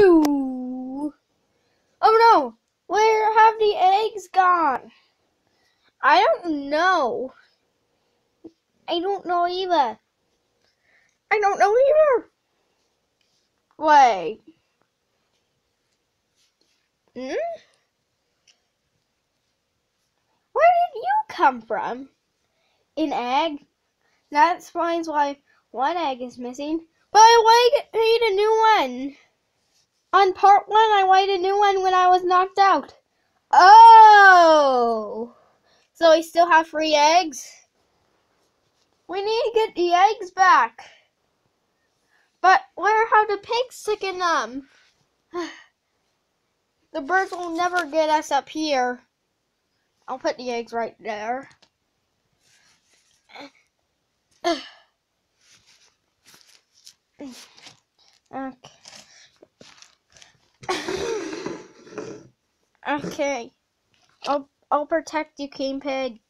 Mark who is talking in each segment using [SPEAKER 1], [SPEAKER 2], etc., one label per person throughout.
[SPEAKER 1] Shoo! Oh no! Where have the eggs gone? I don't know. I don't know either. I don't know either. Wait. Hmm? Where did you come from? An egg? That explains why one egg is missing. But I need a new one. On part one, I made a new one when I was knocked out. Oh! So we still have three eggs? We need to get the eggs back. But where have the pigs sticking them? the birds will never get us up here. I'll put the eggs right there. Okay. Okay. I'll I'll protect you, King Pig.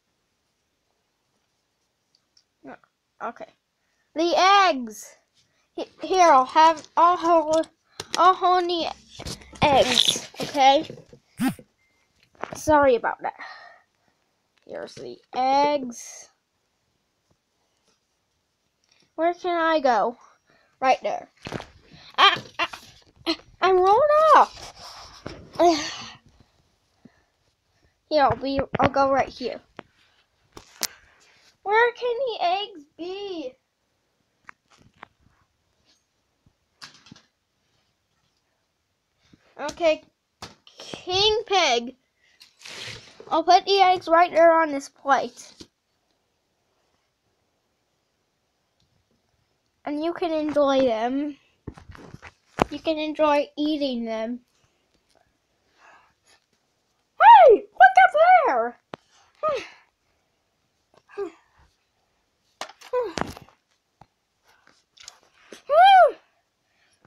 [SPEAKER 1] Okay. The eggs. Here, I'll have I'll hold I'll hold the eggs. Okay. Sorry about that. Here's the eggs. Where can I go? Right there. Ah, ah, I'm rolling off. Here, I'll be. I'll go right here. Where can the eggs be? Okay, King Pig. I'll put the eggs right there on this plate. And you can enjoy them. You can enjoy eating them. There!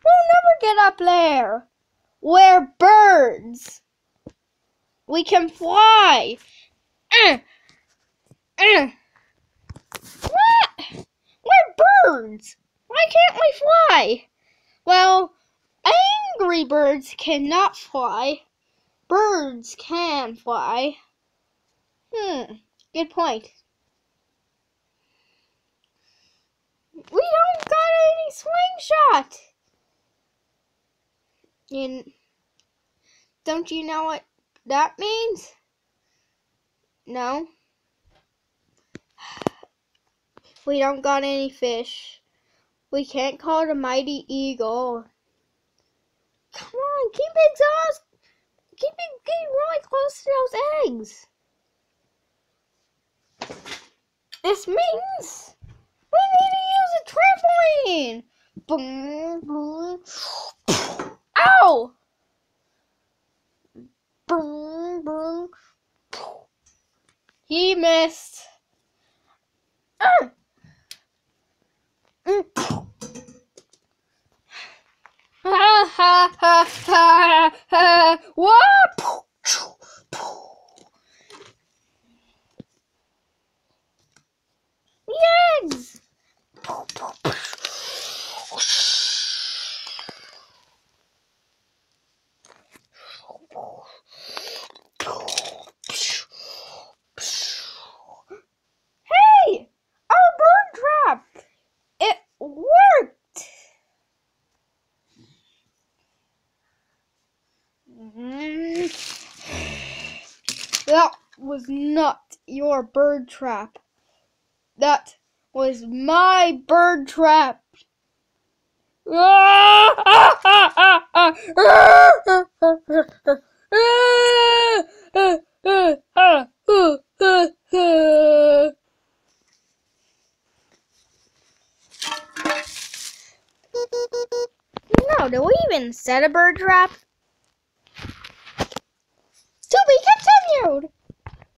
[SPEAKER 1] We'll never get up there. We're birds. We can fly. Uh, uh. What? We're birds. Why can't we fly? Well, angry birds cannot fly. Birds can fly. Hmm, good point. We don't got any slingshot. And don't you know what that means? No. We don't got any fish. We can't call it a mighty eagle. Come on, keep it really close those eggs. This means we need to use a trampoline. Ow! He missed. Uh. Ha ha ha ha ha! What? The eggs! Hey! Our bird trap! It worked! That was not your bird trap. That was my bird trap. No, do we even set a bird trap?